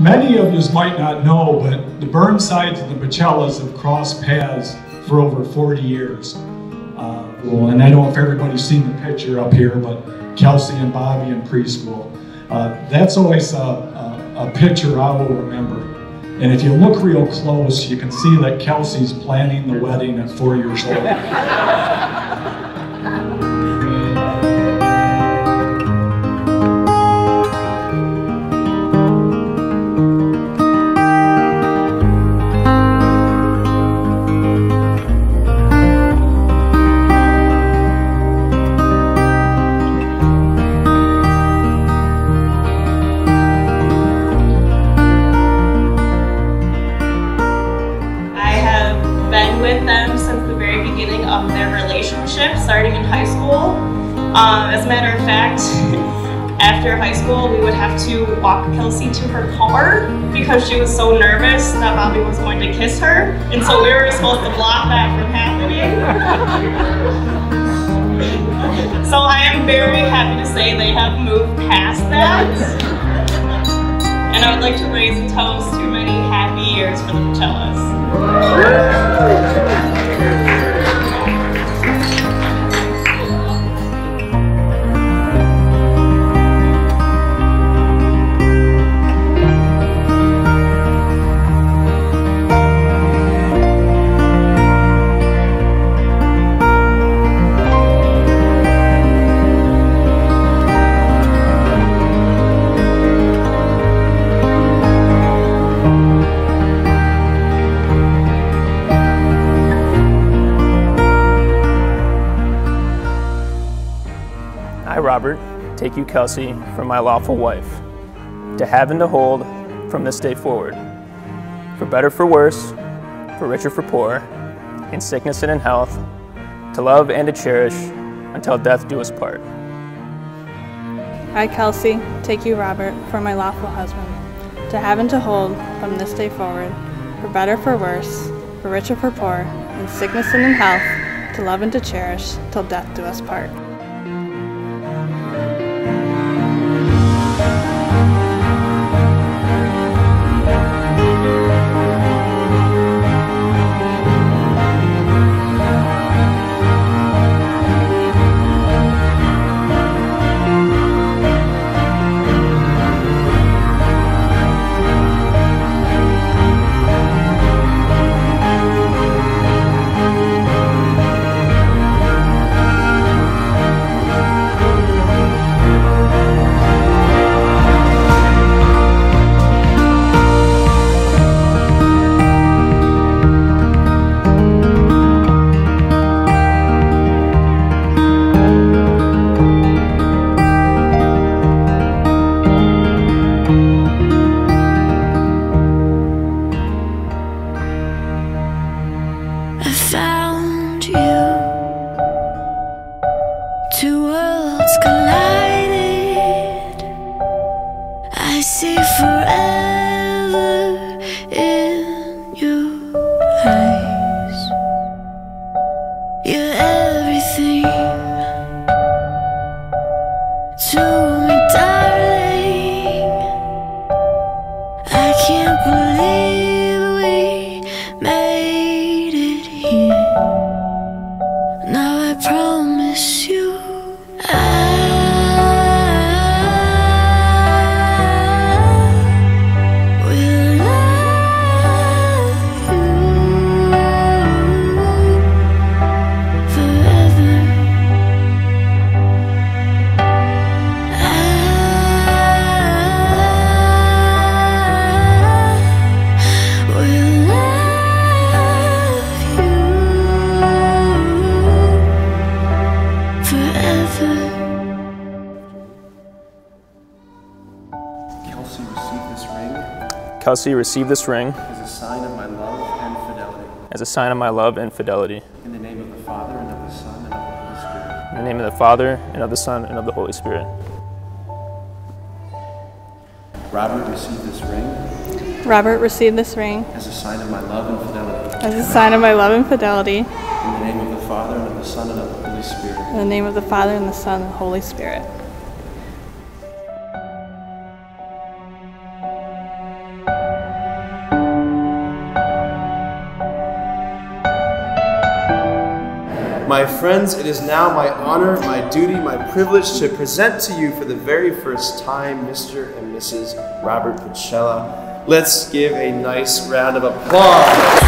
Many of you might not know, but the Burnsides and the Pacellas have crossed paths for over 40 years. Uh, well, and I don't know if everybody's seen the picture up here, but Kelsey and Bobby in preschool. Uh, that's always a, a, a picture I will remember. And if you look real close, you can see that Kelsey's planning the wedding at four years old. starting in high school. Um, as a matter of fact, after high school, we would have to walk Kelsey to her car because she was so nervous that Bobby was going to kiss her. And so we were supposed to block that from happening. so I am very happy to say they have moved past that. And I would like to raise a toast to many happy years for the Pacellas. Robert, take you, Kelsey, for my lawful wife, to have and to hold from this day forward, for better, for worse, for richer, for poor, in sickness and in health, to love and to cherish until death do us part. I, Kelsey, take you, Robert, for my lawful husband, to have and to hold from this day forward, for better, for worse, for richer, for poor, in sickness and in health, to love and to cherish till death do us part. Kelsey received this ring Kelsey, receive this ring as a sign of my love and fidelity. as a sign of my love and fidelity. In the name of the Father, and of the Son, and of the Holy Spirit. In the name of the Father, and of the Son, and of the Holy Spirit. Robert received this ring Robert, receive this ring as a sign of my love and fidelity. as a sign of my love and fidelity. In the name of the Father, and of the Son, and of the Holy Spirit. In the name of the Father, and the Son, and the Holy Spirit. My friends, it is now my honor, my duty, my privilege to present to you for the very first time Mr. and Mrs. Robert Pacella. Let's give a nice round of applause.